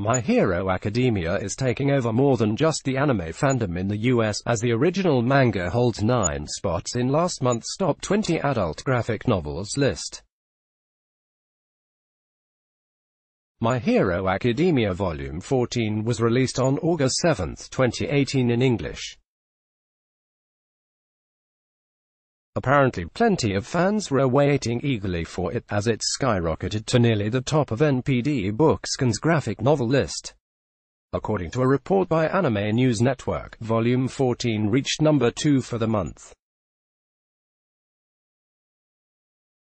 My Hero Academia is taking over more than just the anime fandom in the US, as the original manga holds 9 spots in last month's top 20 adult graphic novels list. My Hero Academia Volume 14 was released on August 7, 2018 in English. Apparently plenty of fans were waiting eagerly for it, as it skyrocketed to nearly the top of NPD BookScan's graphic novel list. According to a report by Anime News Network, Volume 14 reached number 2 for the month.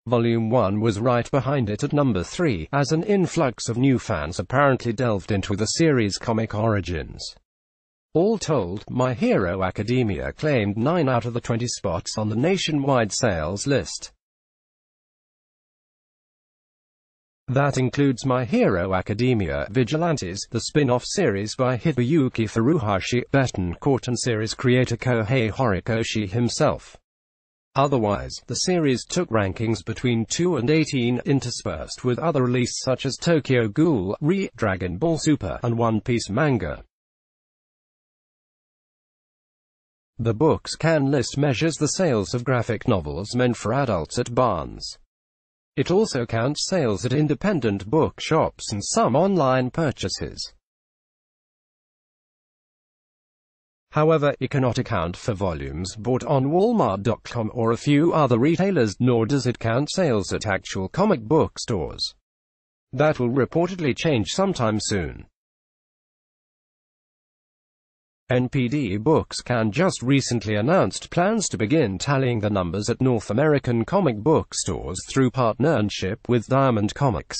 Volume 1 was right behind it at number 3, as an influx of new fans apparently delved into the series' comic origins. All told, My Hero Academia claimed 9 out of the 20 spots on the nationwide sales list. That includes My Hero Academia, Vigilantes, the spin-off series by Hideyuki Furuhashi, Betten Court and series creator Kohei Horikoshi himself. Otherwise, the series took rankings between 2 and 18, interspersed with other releases such as Tokyo Ghoul, Re, Dragon Ball Super, and One Piece manga. The BookScan list measures the sales of graphic novels meant for adults at Barnes. It also counts sales at independent bookshops and some online purchases. However, it cannot account for volumes bought on Walmart.com or a few other retailers, nor does it count sales at actual comic book stores. That will reportedly change sometime soon. NPD BookScan just recently announced plans to begin tallying the numbers at North American comic book stores through partnership with Diamond Comics.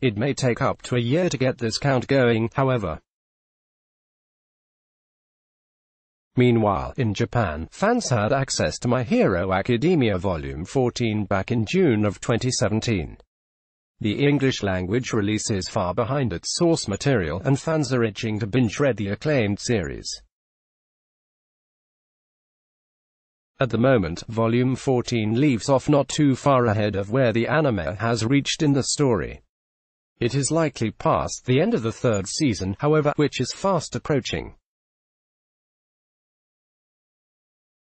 It may take up to a year to get this count going, however. Meanwhile, in Japan, fans had access to My Hero Academia Volume 14 back in June of 2017. The English language release is far behind its source material, and fans are itching to binge-read the acclaimed series. At the moment, Volume 14 leaves off not too far ahead of where the anime has reached in the story. It is likely past the end of the third season, however, which is fast approaching.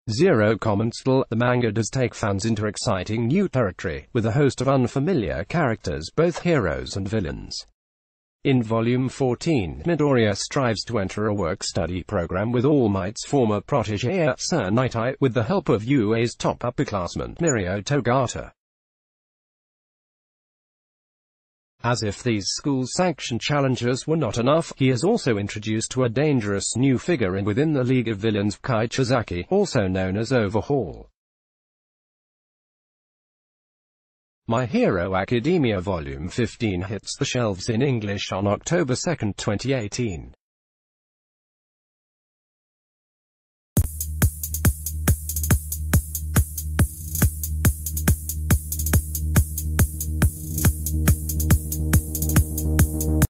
Zero comments the manga does take fans into exciting new territory, with a host of unfamiliar characters, both heroes and villains. In Volume 14, Midoriya strives to enter a work-study program with All Might's former protege Sir Nighteye, with the help of UA's top upperclassman, Mirio Togata. As if these school-sanctioned challenges were not enough, he is also introduced to a dangerous new figure in within the League of Villains, Kai Chizaki, also known as Overhaul. My Hero Academia Volume 15 hits the shelves in English on October 2, 2018.